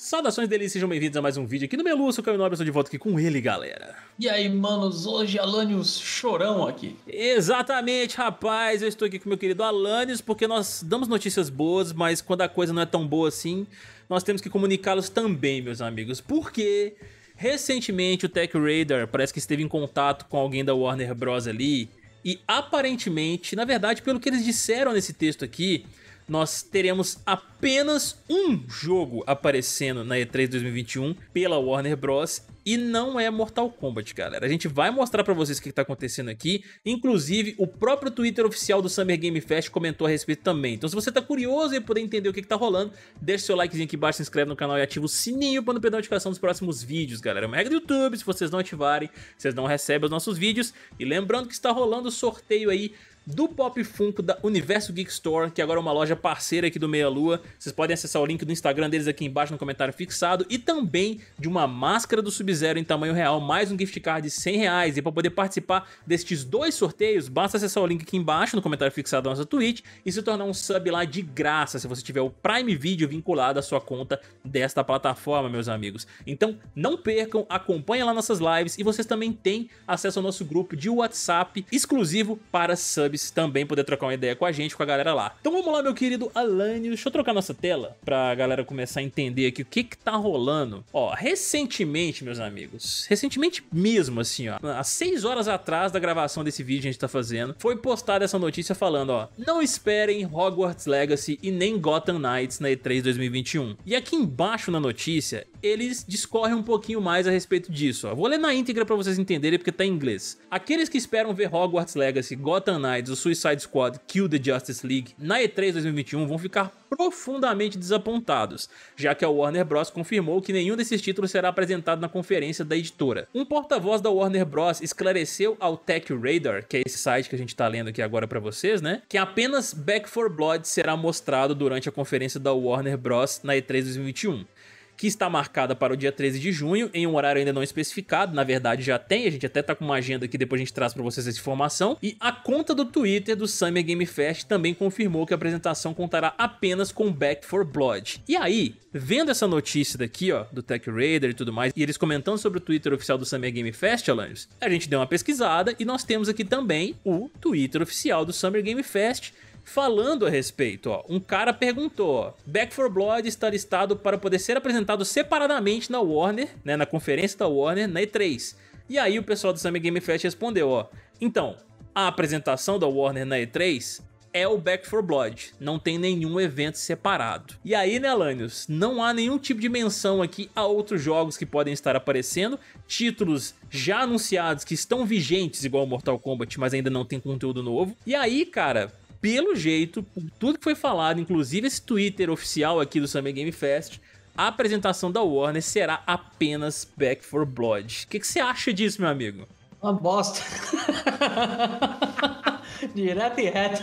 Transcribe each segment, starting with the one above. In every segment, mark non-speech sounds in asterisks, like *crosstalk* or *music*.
Saudações delícias, sejam bem-vindos a mais um vídeo aqui no Melu, sou o Caio Nobre, estou de volta aqui com ele, galera. E aí, manos, hoje Alanios chorão aqui. Exatamente, rapaz, eu estou aqui com meu querido Alanios, porque nós damos notícias boas, mas quando a coisa não é tão boa assim, nós temos que comunicá-los também, meus amigos, porque recentemente o Tech Radar parece que esteve em contato com alguém da Warner Bros ali, e aparentemente, na verdade, pelo que eles disseram nesse texto aqui, nós teremos apenas um jogo aparecendo na E3 2021 pela Warner Bros. E não é Mortal Kombat, galera. A gente vai mostrar pra vocês o que tá acontecendo aqui. Inclusive, o próprio Twitter oficial do Summer Game Fest comentou a respeito também. Então se você tá curioso e poder entender o que, que tá rolando, deixa seu likezinho aqui embaixo, se inscreve no canal e ativa o sininho pra não perder a notificação dos próximos vídeos, galera. É uma regra do YouTube, se vocês não ativarem, vocês não recebem os nossos vídeos. E lembrando que está rolando o sorteio aí do Pop Funko da Universo Geek Store, que agora é uma loja parceira aqui do Meia Lua. Vocês podem acessar o link do Instagram deles aqui embaixo no comentário fixado e também de uma máscara do Sub-Zero em tamanho real, mais um gift card de 100 reais. E para poder participar destes dois sorteios, basta acessar o link aqui embaixo no comentário fixado da nossa Twitch e se tornar um sub lá de graça se você tiver o Prime Video vinculado à sua conta desta plataforma, meus amigos. Então não percam, acompanhem lá nossas lives e vocês também têm acesso ao nosso grupo de WhatsApp exclusivo para subs também poder trocar uma ideia com a gente, com a galera lá. Então vamos lá, meu querido Alânio, deixa eu trocar nossa tela pra galera começar a entender aqui o que que tá rolando. Ó, recentemente, meus amigos, recentemente mesmo, assim, ó, há seis horas atrás da gravação desse vídeo que a gente tá fazendo, foi postada essa notícia falando, ó, não esperem Hogwarts Legacy e nem Gotham Knights na E3 2021. E aqui embaixo na notícia, eles discorrem um pouquinho mais a respeito disso, ó. Vou ler na íntegra pra vocês entenderem porque tá em inglês. Aqueles que esperam ver Hogwarts Legacy, Gotham Knights o Suicide Squad Kill the Justice League na E3 2021 vão ficar profundamente desapontados, já que a Warner Bros. confirmou que nenhum desses títulos será apresentado na conferência da editora. Um porta-voz da Warner Bros. esclareceu ao Tech Radar, que é esse site que a gente tá lendo aqui agora para vocês, né, que apenas Back 4 Blood será mostrado durante a conferência da Warner Bros. na E3 2021 que está marcada para o dia 13 de junho, em um horário ainda não especificado, na verdade já tem, a gente até tá com uma agenda que depois a gente traz para vocês essa informação, e a conta do Twitter do Summer Game Fest também confirmou que a apresentação contará apenas com Back 4 Blood. E aí, vendo essa notícia daqui, ó, do Tech Raider e tudo mais, e eles comentando sobre o Twitter oficial do Summer Game Fest, Alanis, a gente deu uma pesquisada e nós temos aqui também o Twitter oficial do Summer Game Fest, falando a respeito. Ó. Um cara perguntou, Back 4 Blood está listado para poder ser apresentado separadamente na Warner, né, na conferência da Warner, na E3. E aí o pessoal do Summer Game Fest respondeu, ó, então, a apresentação da Warner na E3 é o Back 4 Blood, não tem nenhum evento separado. E aí, né, Lanius, não há nenhum tipo de menção aqui a outros jogos que podem estar aparecendo, títulos já anunciados que estão vigentes igual Mortal Kombat, mas ainda não tem conteúdo novo. E aí, cara, pelo jeito, por tudo que foi falado, inclusive esse Twitter oficial aqui do Summer Game Fest, a apresentação da Warner será apenas Back 4 Blood. O que, que você acha disso, meu amigo? Uma bosta. *laughs* Direto e reto.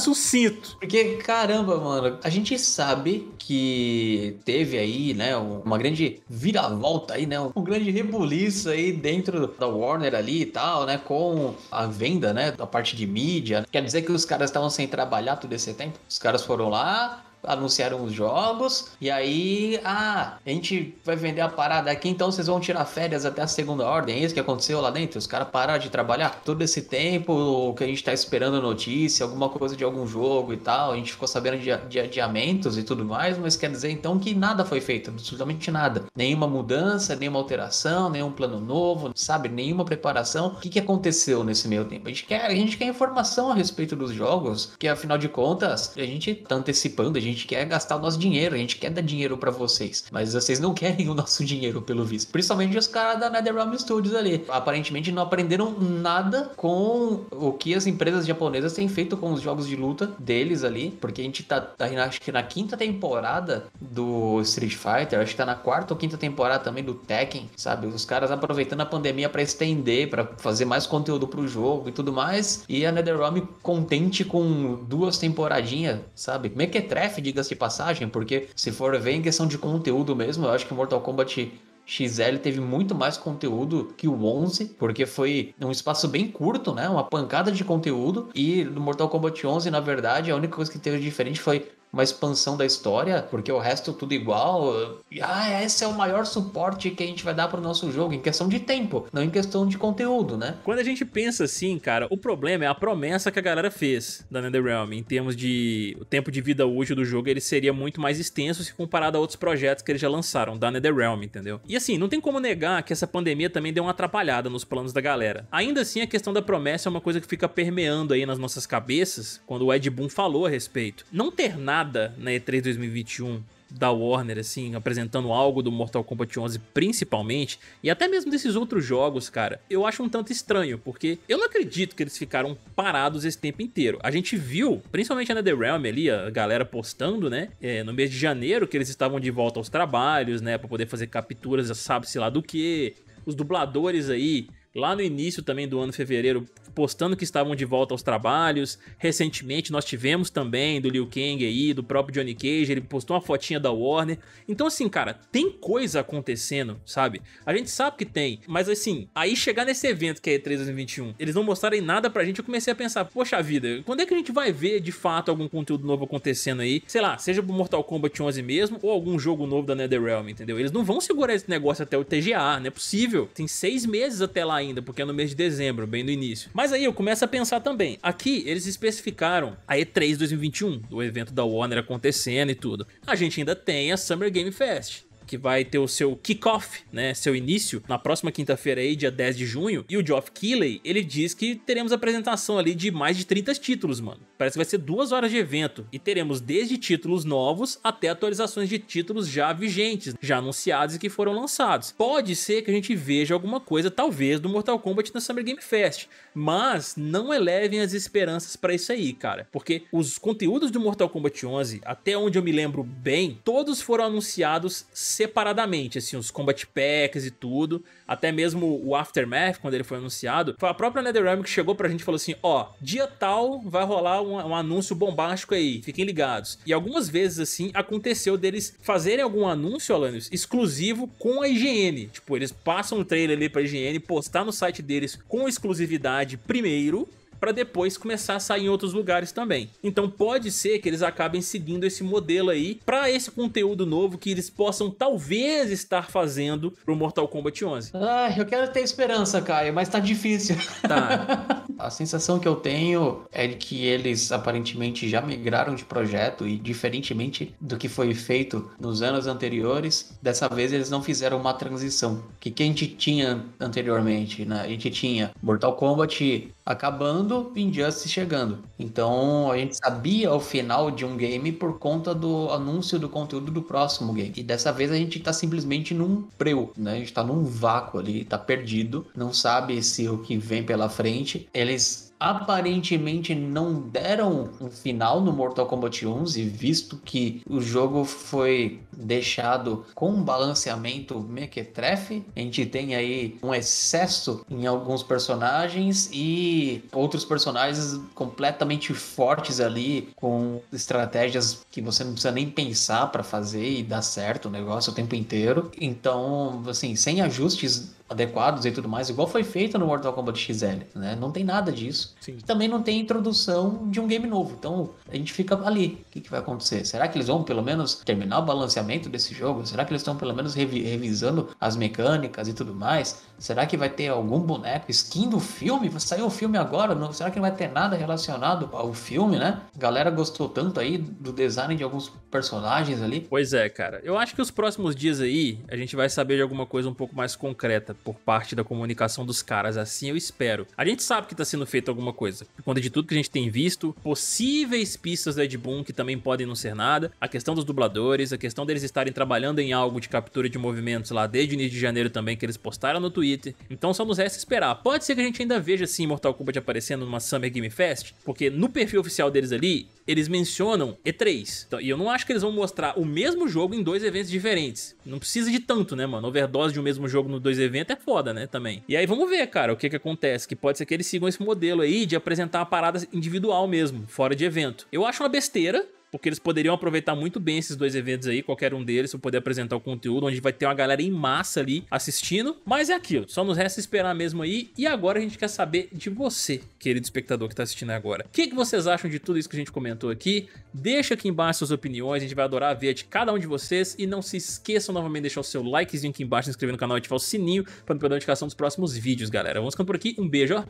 Sucinto. Porque, caramba, mano, a gente sabe que teve aí, né, uma grande viravolta aí, né, um grande rebuliço aí dentro da Warner ali e tal, né, com a venda, né, da parte de mídia. Quer dizer que os caras estavam sem trabalhar todo esse tempo? Os caras foram lá, anunciaram os jogos e aí, ah, a gente vai vender a parada aqui, então vocês vão tirar férias até a segunda ordem. É isso que aconteceu lá dentro? Os caras pararam de trabalhar todo esse tempo que a gente tá esperando notícia, alguma coisa de algum jogo e tal. A gente ficou sabendo de, de adiamentos e tudo mais, mas quer dizer então que nada foi feito, absolutamente nada. Nenhuma mudança, nenhuma alteração, nenhum plano novo, sabe? Nenhuma preparação. O que, que aconteceu nesse meio tempo? A gente quer, a gente quer informação a respeito dos jogos, que afinal de contas, a gente tá antecipando, a gente gente quer gastar o nosso dinheiro, a gente quer dar dinheiro para vocês, mas vocês não *laughs* querem o nosso dinheiro, pelo visto. Principalmente os caras da NetherRealm Studios ali. Aparentemente não aprenderam nada com o que as empresas japonesas têm feito com os jogos de luta deles ali, porque a gente tá, tá acho que na quinta temporada do Street Fighter, acho que tá na quarta ou quinta temporada também do Tekken, sabe? Os caras aproveitando a pandemia para estender, para fazer mais conteúdo pro jogo e tudo mais, e a NetherRealm contente com duas temporadinhas, sabe? Mequetrefe diga-se passagem, porque se for ver em questão de conteúdo mesmo, eu acho que Mortal Kombat XL teve muito mais conteúdo que o 11, porque foi um espaço bem curto, né? Uma pancada de conteúdo. E no Mortal Kombat 11, na verdade, a única coisa que teve diferente foi uma expansão da história, porque o resto tudo igual. Ah, esse é o maior suporte que a gente vai dar pro nosso jogo, em questão de tempo, não em questão de conteúdo, né? Quando a gente pensa assim, cara, o problema é a promessa que a galera fez da NetherRealm, em termos de o tempo de vida útil do jogo, ele seria muito mais extenso se comparado a outros projetos que eles já lançaram da NetherRealm, entendeu? E assim, não tem como negar que essa pandemia também deu uma atrapalhada nos planos da galera. Ainda assim, a questão da promessa é uma coisa que fica permeando aí nas nossas cabeças quando o Ed Boon falou a respeito. Não ter nada na E3 2021 da Warner, assim, apresentando algo do Mortal Kombat 11 principalmente, e até mesmo desses outros jogos, cara, eu acho um tanto estranho, porque eu não acredito que eles ficaram parados esse tempo inteiro. A gente viu, principalmente na The Realm ali, a galera postando, né, é, no mês de janeiro, que eles estavam de volta aos trabalhos, né, pra poder fazer capturas, sabe-se lá do que, os dubladores aí, lá no início também do ano fevereiro, postando que estavam de volta aos trabalhos. Recentemente nós tivemos também do Liu Kang aí, do próprio Johnny Cage, ele postou uma fotinha da Warner. Então assim, cara, tem coisa acontecendo, sabe? A gente sabe que tem, mas assim, aí chegar nesse evento que é E3 2021, eles não mostrarem nada pra gente, eu comecei a pensar, poxa vida, quando é que a gente vai ver de fato algum conteúdo novo acontecendo aí? Sei lá, seja pro Mortal Kombat 11 mesmo, ou algum jogo novo da NetherRealm, entendeu? Eles não vão segurar esse negócio até o TGA, não é possível. Tem seis meses até lá ainda, porque é no mês de dezembro, bem no início. Mas aí eu começo a pensar também. Aqui eles especificaram a E3 2021, o evento da Warner acontecendo e tudo. A gente ainda tem a Summer Game Fest que vai ter o seu kickoff, né, seu início, na próxima quinta-feira aí, dia 10 de junho, e o Geoff Keighley, ele diz que teremos apresentação ali de mais de 30 títulos, mano. Parece que vai ser duas horas de evento, e teremos desde títulos novos até atualizações de títulos já vigentes, já anunciados e que foram lançados. Pode ser que a gente veja alguma coisa, talvez, do Mortal Kombat na Summer Game Fest, mas não elevem as esperanças para isso aí, cara, porque os conteúdos do Mortal Kombat 11, até onde eu me lembro bem, todos foram anunciados separadamente, assim, os combat packs e tudo, até mesmo o Aftermath, quando ele foi anunciado, foi a própria NetherRealm que chegou pra gente e falou assim, ó, dia tal vai rolar um, um, anúncio bombástico aí, fiquem ligados. E algumas vezes, assim, aconteceu deles fazerem algum anúncio, Alanios, exclusivo com a IGN, tipo, eles passam o trailer ali pra IGN, postar no site deles com exclusividade primeiro, para depois começar a sair em outros lugares também. Então pode ser que eles acabem seguindo esse modelo aí para esse conteúdo novo que eles possam talvez estar fazendo pro Mortal Kombat 11. Ah, eu quero ter esperança, Caio, mas tá difícil. Tá. *laughs* a sensação que eu tenho é de que eles aparentemente já migraram de projeto e diferentemente do que foi feito nos anos anteriores, dessa vez eles não fizeram uma transição. O que, que a gente tinha anteriormente, né? A gente tinha Mortal Kombat acabando e Injustice chegando. Então a gente sabia o final de um game por conta do anúncio do conteúdo do próximo game. E dessa vez a gente tá simplesmente num preu, né? A gente tá num vácuo ali, tá perdido, não sabe se o que vem pela frente. Eles aparentemente não deram um final no Mortal Kombat 11, visto que o jogo foi deixado com um balanceamento mequetrefe. A gente tem aí um excesso em alguns personagens e outros personagens completamente fortes ali, com estratégias que você não precisa nem pensar para fazer e dar certo o negócio o tempo inteiro. Então, assim, sem ajustes adequados e tudo mais, igual foi feito no Mortal Kombat XL, né? Não tem nada disso. Sim. Também não tem introdução de um game novo. Então a gente fica ali. O que, que vai acontecer? Será que eles vão pelo menos terminar o balanceamento desse jogo? Será que eles estão pelo menos revi revisando as mecânicas e tudo mais? Será que vai ter algum boneco, skin do filme? Vai sair o filme agora? Não, será que não vai ter nada relacionado ao filme, né? A galera gostou tanto aí do design de alguns personagens ali. Pois é, cara. Eu acho que os próximos dias aí a gente vai saber de alguma coisa um pouco mais concreta por parte da comunicação dos caras, assim eu espero. A gente sabe que tá sendo feito alguma coisa, por conta de tudo que a gente tem visto, possíveis pistas da Ed Boon que também podem não ser nada, a questão dos dubladores, a questão deles estarem trabalhando em algo de captura de movimentos lá desde o início de janeiro também, que eles postaram no Twitter. Então só nos resta esperar. Pode ser que a gente ainda veja assim Mortal Kombat aparecendo numa Summer Game Fest, porque no perfil oficial deles ali, eles mencionam E3. Então, e eu não acho que eles vão mostrar o mesmo jogo em dois eventos diferentes. Não precisa de tanto, né, mano? Overdose de um mesmo jogo nos dois eventos é foda, né, também. E aí vamos ver, cara, o que que acontece. Que pode ser que eles sigam esse modelo aí de apresentar uma parada individual mesmo, fora de evento. Eu acho uma besteira, porque eles poderiam aproveitar muito bem esses dois eventos aí, qualquer um deles, para poder apresentar o conteúdo, onde vai ter uma galera em massa ali assistindo. Mas é aquilo, só nos resta esperar mesmo aí. E agora a gente quer saber de você, querido espectador que tá assistindo agora. O que, que vocês acham de tudo isso que a gente comentou aqui? Deixa aqui embaixo suas opiniões, a gente vai adorar ver de cada um de vocês. E não se esqueçam novamente de deixar o seu likezinho aqui embaixo, se inscrever no canal e ativar o sininho para não perder a notificação dos próximos vídeos, galera. Vamos ficando por aqui, um beijo, ó.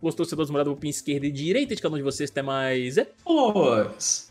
Gostou, se todos morar do pin esquerda e direita de cada um de vocês, até mais. É. Pois.